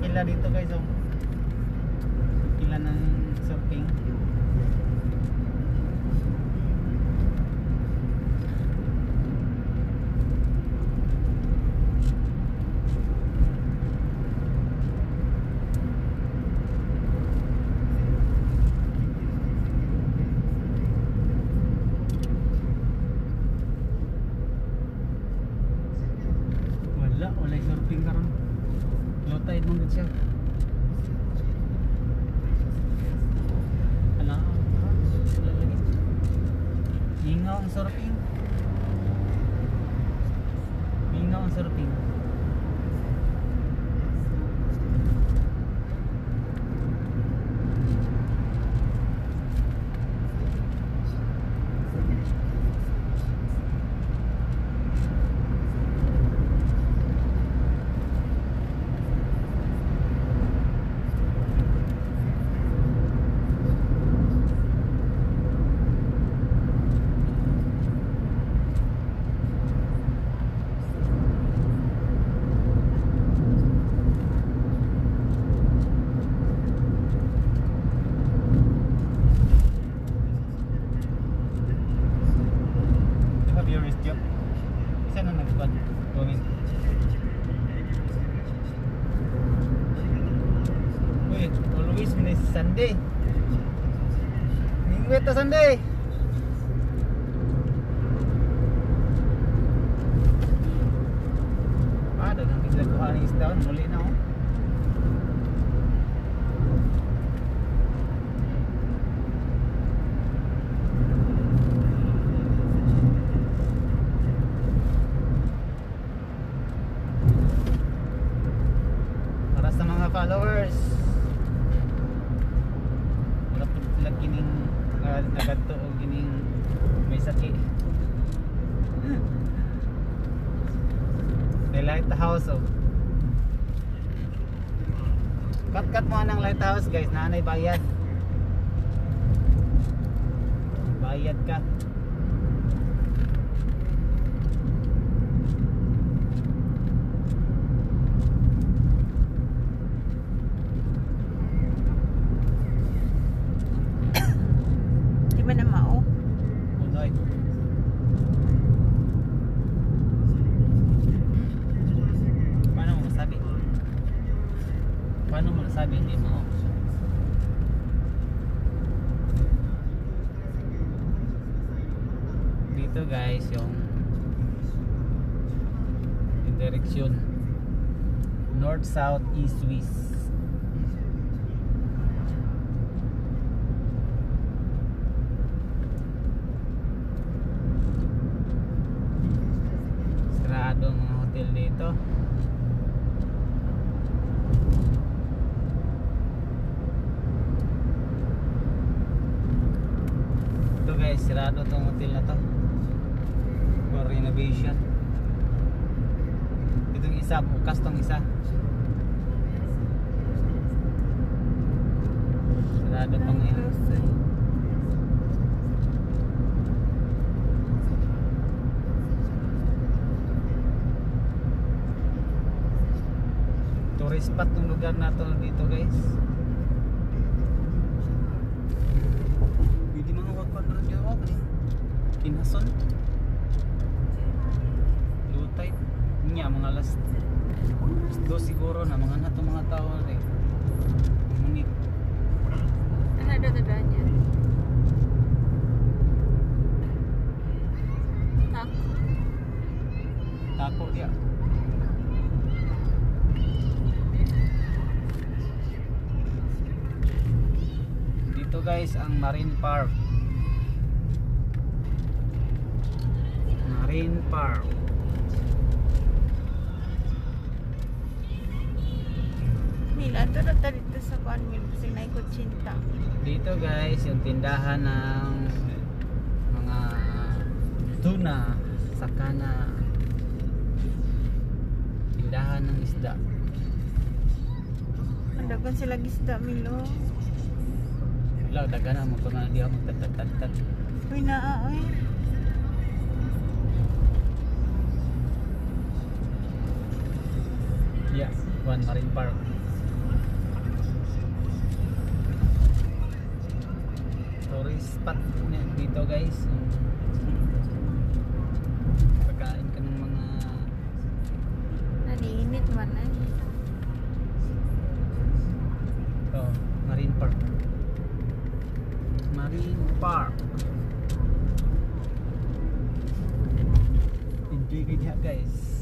kila dito guys oh. Kila ng surfing. Wala, wala yung surfing karon. Low tide mong gud siya. Ala, wala lagi. Hingaw ang surfing. Hingaw ang surfing. Cubeta Sunday. Ada nang tuhan kuhanis daon muli lighthouse oh. Cut cut mo ng lighthouse guys. Nanay bayad. Bayad ka Di ba na mao? Unoy. Paano mo masabi? Paano mo nasabi hindi mo? Dito guys yung yung direksyon north south east west Sarado mga hotel dito. Ito guys, sarado tong hotel na to. For renovation. Itong isa, bukas tong isa. Sarado pang eh. Tourist spot ng lugar na to dito guys. Hindi mga wakwan na dito ako eh. Last dos siguro na mga nato mga tao eh. Ngunit Ano daw tadaan niya? Tak. tako dia. Dito guys ang Marine Park. Marine Park. Ito na dito sa kuan mil. Kasi na ikutsinta. Dito guys, yung tindahan ng mga tuna, sakana, tindahan ng isda. Andagan sila gisda, Milo. Wala, daga na mo kung ano di ako magtatat-tat. Uy, naa, uy. Yeah, one Marine Park. Spot niya dito guys. Pagkain ka ng mga Naniinit man ay. oh, Marine Park. Marine Park. Enjoy ka guys.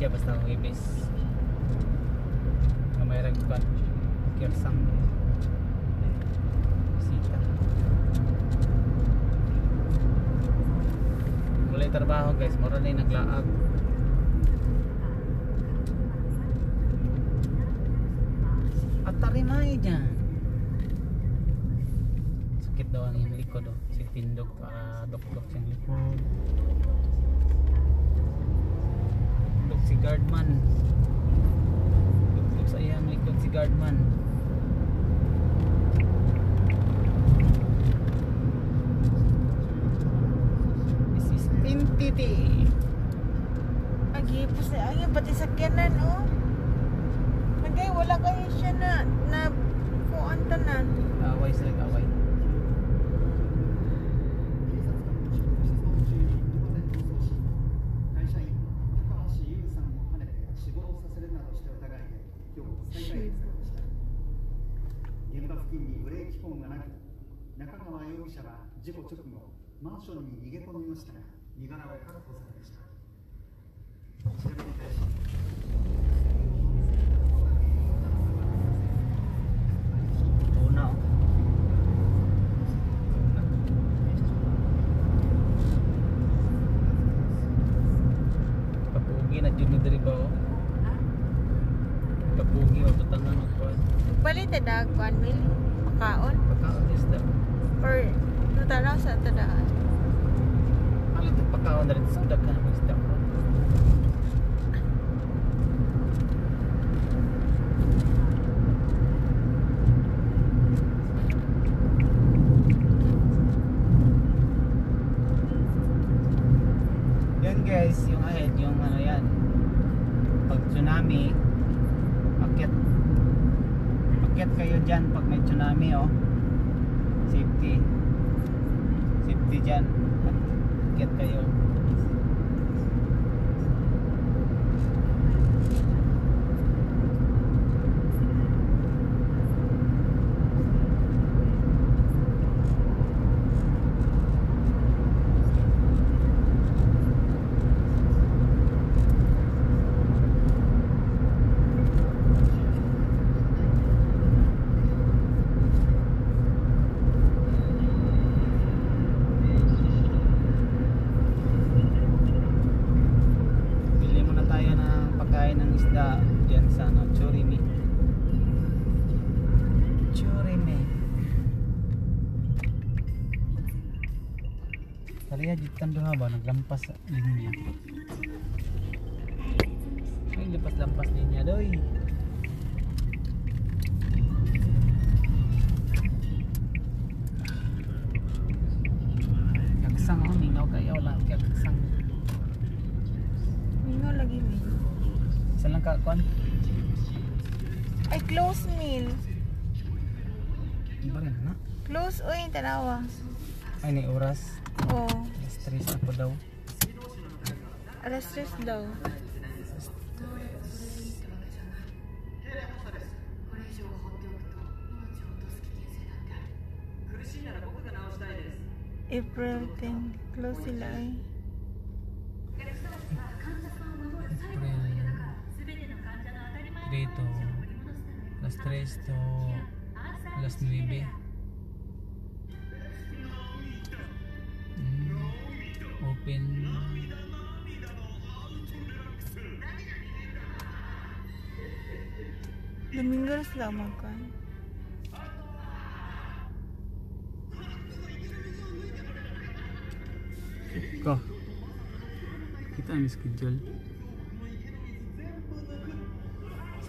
Siya basta ibis. May ragpan. Kirsang bisita. Mulai trabaho guys, mura na naglaag. At tarimay dyan. Sakit daw ang yung likod oh. Si Tindog, ah, dok-dok siyang likod. Guardman. Sa iyang likod si guardman. This is Tintiti. Agipos na. Ay, pati sakyanan, oh. Nagay, wala kayo siya na, na, kuan tanan. Away sila away. 付近にブレーキ痕がなく中川容疑者は事故直後マンションに逃げ込みましたが身柄を確保されました調べに対し Tuna oh. Kapugi na dyan ni Deriba oh. Kapugi o tutangan o kuwan. Bali, tadag, kuan mil. Pakaon. Pagkaon isda. Or, natanaw sa tadaan. Alam ito pagkaon na rin sa daghan ng isda ko. Yan guys, yung ahead, yung ano yan. Pag tsunami, akit. Akit kayo dyan pag may tsunami oh. Safety. Safety dyan. Akit kayo. Pagkain ng isda dyan sa ano, Churimi. Churimi. Tariya jitan doon ba? Naglampas sa linya. Ay, lampas-lampas linya doy. Kat kuan? Ay, close meal. Ba na? Close, uy, tanawa. Ay, ni oras. Oo. Oh. Alas 3 na po daw. Alas 3 daw. April 10. Close sila eh. Dito. Alas 3 to alas 9. Mm, open. Domingo na sila makan. Ko. Kita ang schedule.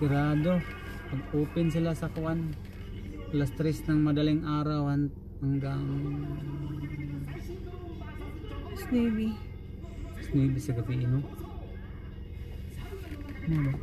Sirado. Pag open sila sa kuwan. Alas 3 ng madaling araw han- hanggang Navy. Hindi sa gabi inom. Ano ba?